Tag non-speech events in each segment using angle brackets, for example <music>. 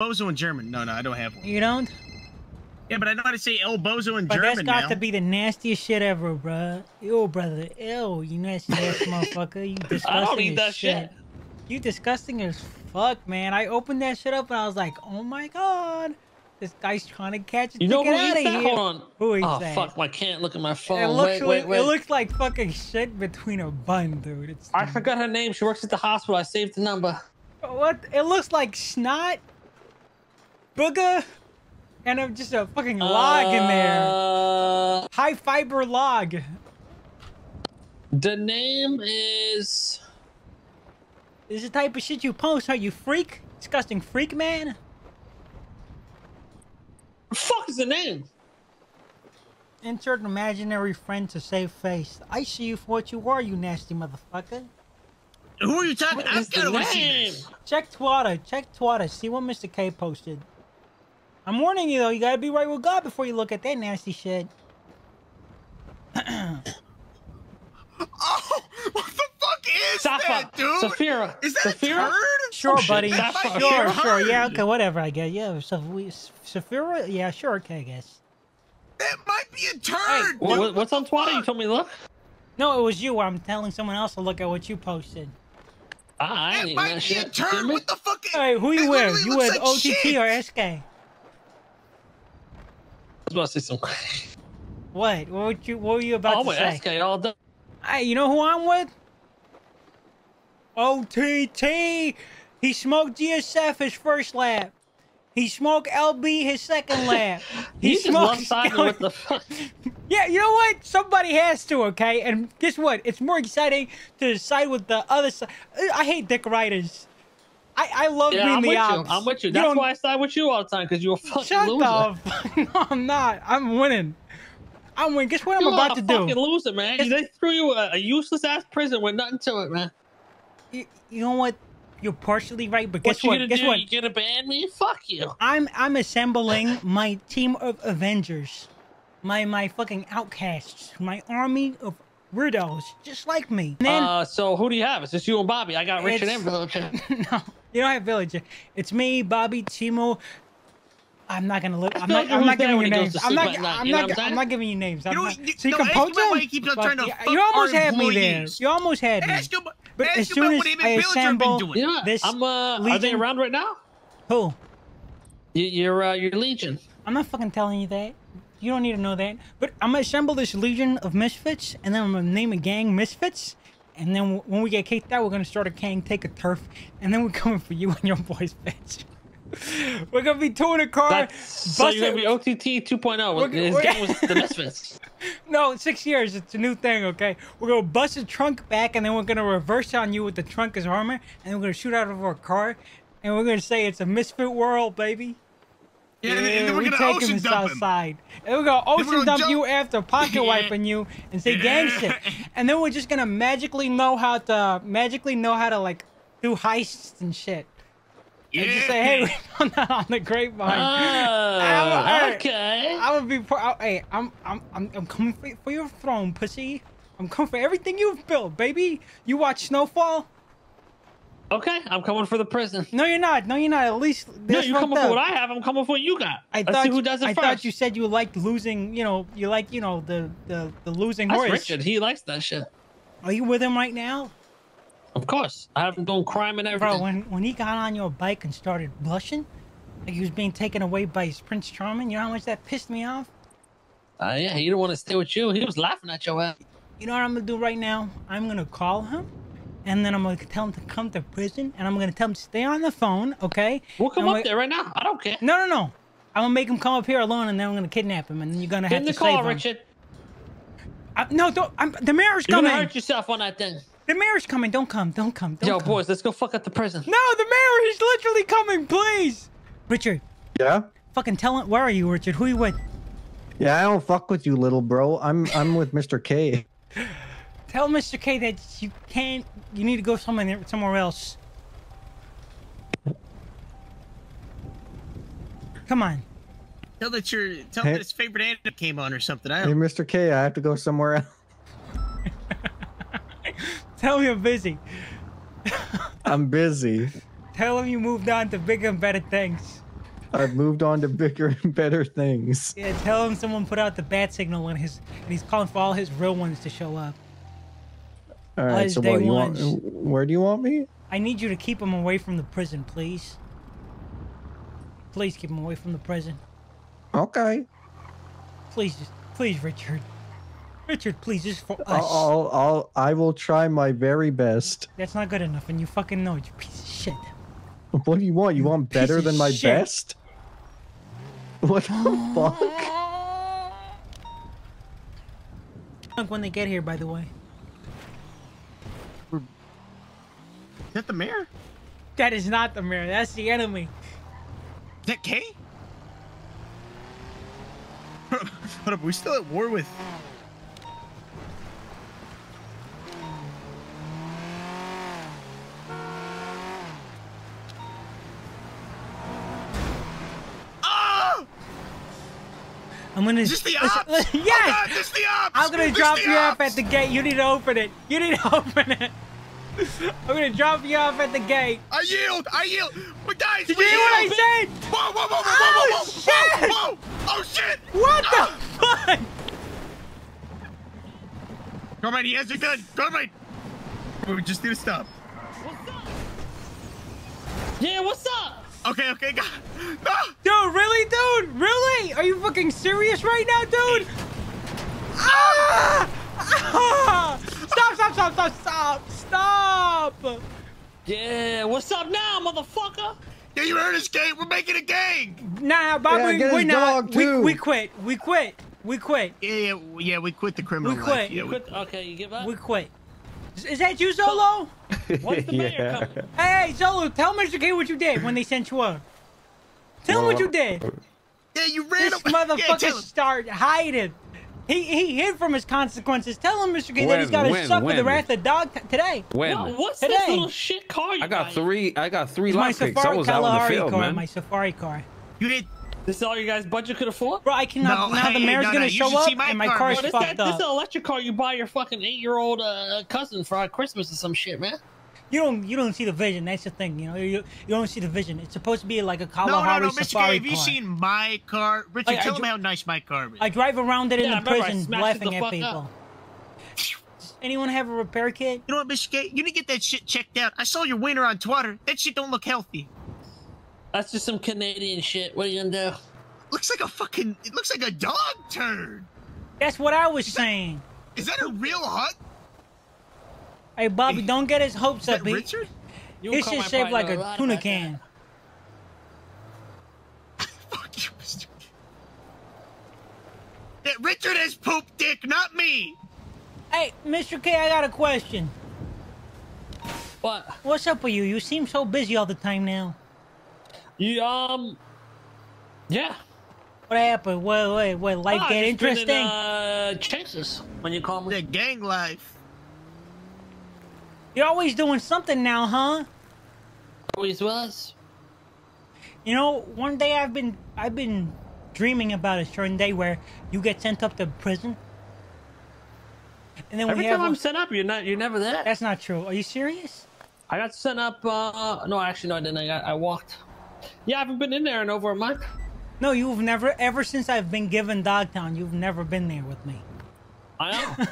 Bozo in German. No, no, I don't have one. You don't? Yeah, but I know how to say El Bozo in But German that's got now. to be the nastiest shit ever, bro. Ew, brother. Ew, you nasty ass <laughs> motherfucker. You disgusting I don't eat as that shit. You disgusting as fuck, man. I opened that shit up and I was like, oh my god. This guy's trying to catch it. You know to who get out of that? here. Hold on. Who eats oh that? fuck! I can't look at my phone. It looks, wait, like, wait, wait. it looks like fucking shit between a bun, dude. It's I forgot her name. She works at the hospital. I saved the number. what? It looks like snot, booger, and I'm just a fucking log in there. Uh, High fiber log. the name is. This is the type of shit you post, are you freak? Disgusting freak, man. The Fuck is the name? Insert an imaginary friend to save face. I see you for what you are, you nasty motherfucker. Who are you talking? What I've is the got to name? Check Twitter. Check Twitter. See what Mr. K posted. I'm warning you though. You gotta be right with God before you look at that nasty shit. <clears throat> Oh, what the fuck is Safa, that, dude? Safira, Is that Safira? a turd? Sure, Oh, buddy. That's Sure, sure. Yeah, okay, whatever. I guess. Yeah, so we, Saphira. Yeah, sure. Okay, I guess. That might be a turd. What, dude. what- what's on Twitter? You told me to look. No, it was you. I'm telling someone else to look at what you posted. Ah, I ain't That eating might that be a shit. turd. What the fuck? is- Hey, who it you with? You looks with like OTT shit. or SK? I was about to say some. What? What were you? What were you about Oh, to say? SK all done. Hey, you know who I'm with? OTT. He smoked GSF his first lap. He smoked LB his second <laughs> lap. He smoked. with the fuck. <laughs> yeah, you know what? Somebody has to, okay? And guess what? It's more exciting to side with the other side. I hate dick riders. I, I love Yeah, being I'm the with you. I'm with you. You That's don't- why I side with you all the time because you're a fucking Shut loser. the <laughs> fuck. No, I'm not. I'm winning. I'm winning. Guess what I'm You about are to a do? fucking loser, man. It's- They threw you a, a useless ass prison with nothing to it, man. You, you know what? You're partially right, but What guess you what? gonna Guess do? what? You gonna ban me? Fuck you. I'm I'm assembling my team of Avengers, my my fucking outcasts, my army of weirdos, just like me. Then Uh, so who do you have? It's just you and Bobby. I got Richard and Village. <laughs> no, you don't have village. It's me, Bobby, Timo. I'm not gonna look. I'm not. I'm not giving you names. I'm not. at night, I'm you know not. I'm I'm saying? not giving you names. I'm You know, not, you- so you no, can ask poach him about why them. he keeps on trying to Fuck, fuck You almost had me there. You almost had me. Ask him. But ask as soon as I and Village have assemble- been doing. You know what? This I'm. Uh, are they Legion- around right now? Who? You, you're uh, your Legion. I'm not fucking telling you that. You don't need to know that. But I'm gonna assemble this legion of misfits, and then I'm gonna name a gang Misfits. And then when we get kicked out, we're gonna start a gang, take a turf, and then we're coming for you and your boys, bitch. <laughs> we're gonna be towing a car. That's, so you're gonna busting- be OTT 2.0. We're- His we're- game was the <laughs> Misfits. No, six years. It's a new thing, okay? We're gonna bust the trunk back, and then we're gonna reverse on you with the trunk as armor, and we're gonna shoot out of our car, and we're gonna say it's a misfit world, baby. Yeah, and, and then we're we gonna taking ocean the dump south him. side. And we're gonna we're ocean gonna dump jump- you after pocket wiping you and say gang shit. <laughs> And then we're just gonna magically know how to magically know how to like do heists and shit. Yeah. And just say, hey, we found that on the grapevine. Oh, hey, okay. I would be. I, hey, I'm, I'm, I'm, I'm coming for, for your throne, pussy. I'm coming for everything you've built, baby. You watch Snowfall? Okay, I'm coming for the prison. No, you're not. No, you're not. At least No, you're coming up. for what I have. I'm coming for what you got. I Let's thought see who you- does it I first. thought you said you liked losing. You know, you like you know the the the losing That's horse. Richard. He likes that shit. Are you with him right now, Of course. I haven't done crime and everything. bro? When when he got on your bike and started blushing, like he was being taken away by his Prince Charming, you know how much that pissed me off. Uh, yeah, he didn't want to stay with you. He was laughing at your ass. You know what I'm gonna do right now? I'm gonna call him, and then I'm gonna tell him to come to prison, and I'm gonna tell him to stay on the phone, okay? We'll come up we- there right now. I don't care. No, no, no. I'm gonna make him come up here alone, and then I'm gonna kidnap him, and then you're gonna Get have in to the save car, him. Richard. Uh, no, don't. I'm, the mayor's You're coming. gonna hurt yourself on that thing. The mayor's coming. Don't come. Don't come. Don't Yo, come. boys, let's go fuck at the prison. No, the mayor. He's literally coming. Please, Richard. Yeah? Fucking tell him. Where are you, Richard? Who you with? Yeah, I don't fuck with you, little bro. I'm I'm with Mr. K. <laughs> Tell Mr. K that you can't. You need to go somewhere somewhere else. Come on. Tell that your tell Hey. that his favorite anime came on or something. I Hey, don't. Mr. K, I have to go somewhere else. <laughs> Tell him you're busy. I'm busy. Tell him you moved on to bigger and better things. I've moved on to bigger and better things. Yeah, tell him someone put out the bat signal on his, and he's calling for all his real ones to show up. All right, so what you want? Where do you want me? I need you to keep him away from the prison, please. Please keep him away from the prison. Okay. Please, just, please, Richard. Richard, please, just for us. I'll, I'll, I'll, I will try my very best. That's not good enough, and you fucking know it, you piece of shit. What do you want? You want piece better than my shit. best? What the fuck? <laughs> When they get here, by the way. That the mayor? That is not the mirror. That's the enemy. Is that Kay? <laughs> Hold up, we're still at war with. Ah! I'm gonna. Is this the <laughs> ops? listen- Oh yes. God, this the ops! I'm gonna This drop you off at the gate. You need to open it. You need to <laughs> open it. I'm gonna drop you off at the gate. I yield! I yield! But guys, Did we you hear what I yield! said? Whoa, whoa, whoa, whoa, Oh, whoa, whoa, shit! whoa, whoa! Oh shit! What Ah! the fuck? Carmine, he has a gun! Carmine! We just need to stop. What's up? Yeah, what's up? Okay, okay, God. No! Dude, really, dude? Really? Are you fucking serious right now, dude? Ah! Ah! Stop, stop, stop, stop, stop, stop! Yeah, what's up now, motherfucker? Yeah, you heard us, gang. We're making a gang. Nah, Bob, Yeah, we, get we his not. We, we quit. We quit. We quit. Yeah, yeah, yeah. We quit the criminal We life. quit. Yeah, You we, quit? Okay, you give up? We quit. Is, is that you, Zolo? <laughs> When's the mayor coming? Hey, Zolo, tell Mr. K what you did when they sent you up. Tell him what you did. yeah, you ran This away. <laughs> Yeah, motherfucker tell him. start hiding. He he hid from his consequences. Tell him, Mr. K, that he's got to When? suck with the wrath of dog today. When? What, what's Today. this little shit car you I got got? three. I got three It's my lock. I Safari was out in the Kalahari field, car. man. My Safari car. You did. This is all you guys' budget could afford? Bro, I cannot. No, now the hey, mayor's no, gonna no, show up my and my car, car's bro. What is fucked that? This is up. an electric car you buy your fucking eight-year-old uh, cousin for Christmas or some shit, man. You don't you don't see the vision. That's the thing. You know, you, you don't see the vision. It's supposed to be like a No, no, Kalahari no, Mr. K. Safari Have you car. seen my car? Richard, I- I tell dr- him how nice my car is. I drive around it in Yeah, the I prison, laughing the at people. up. Does anyone have a repair kit? You know what, Mr. K? You need to get that shit checked out. I saw your wiener on Twitter. That shit don't look healthy. That's just some Canadian shit. What are you gonna do? Looks like a fucking. It looks like a dog turd. That's what I was saying. Is that a real hut? Hey, Bobby, don't get his hopes Is that up. He- Richard? You His call shit shaped like a tuna can. Fuck you, Mr. K. Yeah, Richard has poop dick, not me. Hey, Mr. K, I got a question. What? What's up with you? You seem so busy all the time now. You um. Yeah. What happened? What, what, what life Oh, get just been in, interesting? uh, chances when you call me. The gang life. You're always doing something now, huh? Always was. You know, one day I've been I've been dreaming about a certain day where you get sent up to prison. And then Every we have time I'm sent up, you're not. You're never there. That's not true. Are you serious? I got sent up. Uh, no, actually, no, I didn't. I, got, I walked. Yeah, I haven't been in there in over a month. No, you've never ever since I've been given Dogtown, you've never been there with me. I know.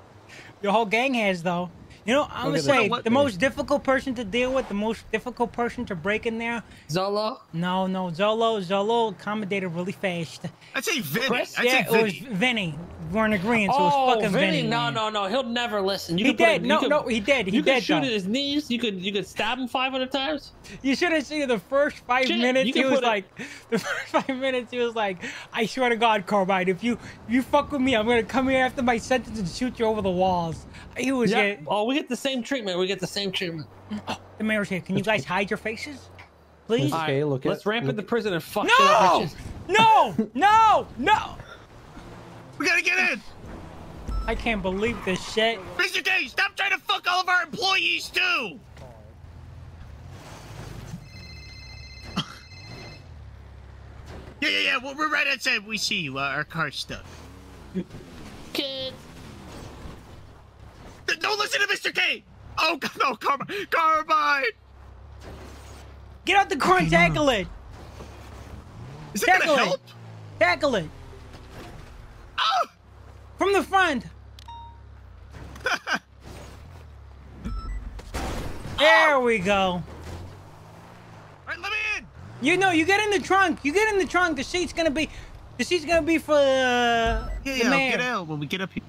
<laughs> Your whole gang has though. You know, I'm gonna Look at say that. the most difficult person to deal with, the most difficult person to break in there. Zolo. No, no, Zolo, Zolo accommodated really fast. I'd say Vinny. Chris? I'd yeah, say it was Vinny. Vinny. We're in agreement, so it oh, was fucking Vinny. Vinny. no, no, no. He'll never listen. You He did. A, No, could, no, he did. He you did, could shoot though. at his knees. You could. You could stab him 500 times. You should have seen the first five Shit, minutes. He was put it- like, the <laughs> first five minutes. He was like, "I swear to God, Carbide, if you if you fuck with me, I'm gonna come here after my sentence and shoot you over the walls." He was Yeah. yeah. Oh, we get the same treatment. We get the same treatment. The mayor's here. Can you guys hide your faces, please? Okay, Alright, look at- Let's ramp look- the prison and fuck shit up. No, bitches. no, no, no! We gotta get in. I can't believe this shit. Mr. K, stop trying to fuck all of our employees too. <laughs> yeah, yeah, yeah. Well, we're right outside. We see you. Uh, our car's stuck. Kid. Th- Don't listen to Mr. K. Oh no, Carmine! Carmine! Get out the car and tackle it. Is that Tackle gonna it. help? Tackle it! From the front. <laughs> There we go. Right, let me in. You know, you get in the trunk. You get in the trunk. The seat's gonna be, the seat's gonna be for uh, Yeah, the yeah, I'll get out when we get up here.